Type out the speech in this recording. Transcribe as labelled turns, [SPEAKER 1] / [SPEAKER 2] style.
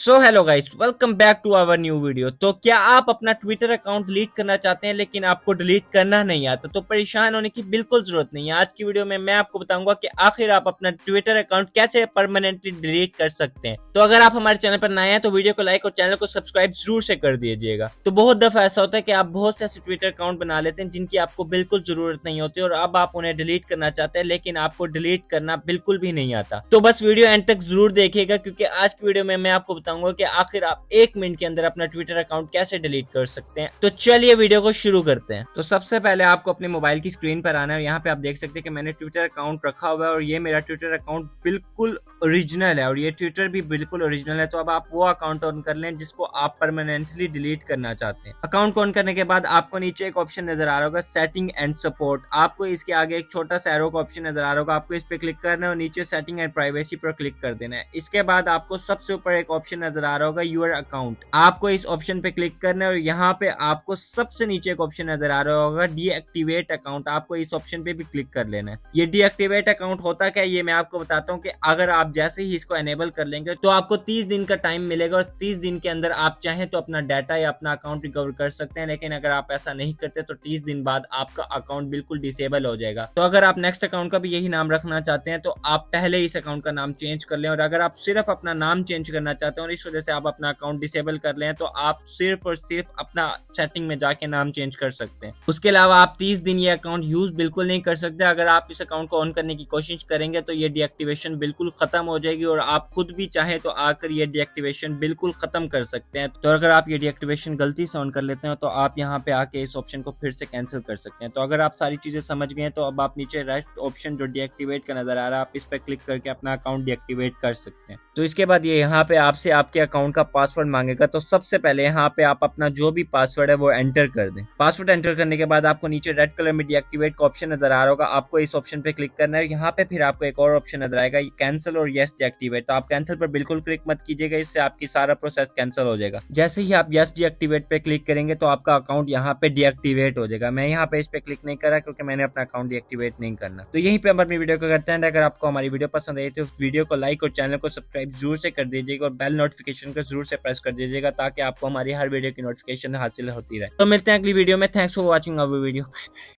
[SPEAKER 1] So hello guys welcome back to our new video तो क्या आप अपना ट्विटर अकाउंट डिलीट करना चाहते हैं, लेकिन आपको डिलीट करना नहीं आता? तो परेशान होने की बिल्कुल ज़रूरत नहीं है। आज की वीडियो में मैं आपको बताऊँगा कि आखिर आप अपना ट्विटर अकाउंट कैसे परमानेंटली डिलीट कर सकते हैं। तो अगर आप हमारे चैनल पर नए हैं तो वीडियो को लाइक और चैनल को सब्सक्राइब ज़रूर से कर दीजिएगा। तो बहुत दफ़ा ऐसा होता है की आप बहुत से ऐसे ट्विटर अकाउंट बना लेते हैं जिनकी आपको बिल्कुल ज़रूरत नहीं होती और अब आप उन्हें डिलीट करना चाहते हैं, लेकिन आपको डिलीट करना बिल्कुल भी नहीं आता। तो बस वीडियो एंड तक ज़रूर देखिएगा, क्योंकि आज की वीडियो में मैं आपको बताऊँगा कि आखिर आप एक मिनट के अंदर अपना ट्विटर अकाउंट कैसे डिलीट कर सकते हैं? तो चलिए वीडियो को शुरू करते हैं। तो सबसे पहले आपको अपने मोबाइल की स्क्रीन पर आना है यहाँ पे आप देख सकते हैं कि मैंने ट्विटर अकाउंट रखा हुआ है और ये मेरा ट्विटर अकाउंट बिल्कुल ओरिजिनल है और ये ट्विटर भी बिल्कुल ओरिजिनल है। तो अब आप वो अकाउंट ऑन कर लें जिसको आप परमानेंटली डिलीट करना चाहते हैं। अकाउंट ऑन करने के बाद आपको नीचे एक ऑप्शन नज़र आ रहा होगा सेटिंग एंड सपोर्ट आपको इसके आगे एक छोटा सा एरो का ऑप्शन नज़र आ रहा होगा। आपको इस पे क्लिक करना है और नीचे सेटिंग एंड प्राइवेसी पर क्लिक कर देना है। इसके बाद आपको सबसे ऊपर एक ऑप्शन नज़र आ रहा होगा यूर अकाउंट आपको इस ऑप्शन पे क्लिक करना है और यहाँ पे आपको सबसे नीचे एक ऑप्शन नज़र आ रहा होगा डीएक्टिवेट अकाउंट आपको इस ऑप्शन पे भी क्लिक कर लेना है। ये डीएक्टिवेट अकाउंट होता क्या ये मैं आपको बताता हूँ कि अगर आप जैसे ही इसको एनेबल कर लेंगे तो आपको तीस दिन का टाइम मिलेगा और तीस दिन के अंदर आप चाहें तो अपना डाटा या अपना अकाउंट रिकवर कर सकते हैं, लेकिन अगर आप ऐसा नहीं करते तो तीस दिन बाद आपका अकाउंट बिल्कुल डिसेबल हो जाएगा। तो अगर आप नेक्स्ट अकाउंट का भी यही नाम रखना चाहते हैं तो आप पहले इस अकाउंट का नाम चेंज कर लें और अगर आप सिर्फ़ अपना नाम चेंज करना चाहते हैं और इस वजह से आप अपना अकाउंट डिसेबल कर लें तो आप सिर्फ़ और सिर्फ़ अपना सेटिंग में जाके नाम चेंज कर सकते हैं। उसके अलावा आप तीस दिन ये अकाउंट यूज़ बिल्कुल नहीं कर सकते। अगर आप इस अकाउंट को ऑन करने की कोशिश करेंगे तो ये डीएक्टिवेशन बिल्कुल खत्म हो जाएगी और आप खुद भी चाहे तो आकर ये डीएक्टिवेशन बिल्कुल खत्म कर सकते हैं। तो अगर आप ये डीएक्टिवेशन गलती से ऑन कर लेते हैं तो आप यहाँ पे आके इस ऑप्शन को फिर से कैंसिल कर सकते हैं। तो अगर आप सारी चीज़ें समझ गए तो अब आप नीचे रेस्ट ऑप्शन जो डीएक्टिवेट का नज़र आ रहा है, आप इस पर क्लिक करके अपना अकाउंट डीएक्टिवेट कर सकते हैं। तो इसके बाद ये यहाँ पे आपसे आपके अकाउंट का पासवर्ड मांगेगा तो सबसे पहले यहाँ पे आप अपना जो भी पासवर्ड है वो एंटर कर दें। पासवर्ड एंटर करने के बाद आपको नीचे रेड कलर में डीएक्टिवेट का ऑप्शन नज़र आ रहा होगा। आपको इस ऑप्शन पे क्लिक करना है यहाँ पे फिर आपको एक और ऑप्शन नज़र आएगा कैंसिल और येस डीएक्टिवेट तो आप कैंसिल पर बिल्कुल क्लिक मत कीजिएगा, इससे आपकी सारा प्रोसेस कैंसिल हो जाएगा। जैसे ही आप येस डीएक्टिवेट पे क्लिक करेंगे तो आपका अकाउंट यहाँ पे डीएक्टिवेट हो जाएगा। मैं यहाँ पे इस पे क्लिक नहीं करा क्योंकि मैंने अपना अकाउंट डीएक्टिवेट नहीं करना। तो यहीं पे हम अपनी वीडियो को करते हैं। अगर आपको हमारी वीडियो पसंद आई तो वीडियो को लाइक और चैनल को सब्सक्राइब ज़रूर से कर दीजिएगा और बेल नोटिफिकेशन को ज़रूर से प्रेस कर दीजिएगा ताकि आपको हमारी हर वीडियो की नोटिफिकेशन हासिल होती रहे। तो मिलते हैं अगली वीडियो में। Thanks for watching our video